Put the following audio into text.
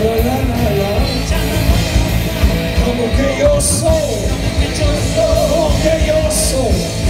Como que yo soy, como que yo soy.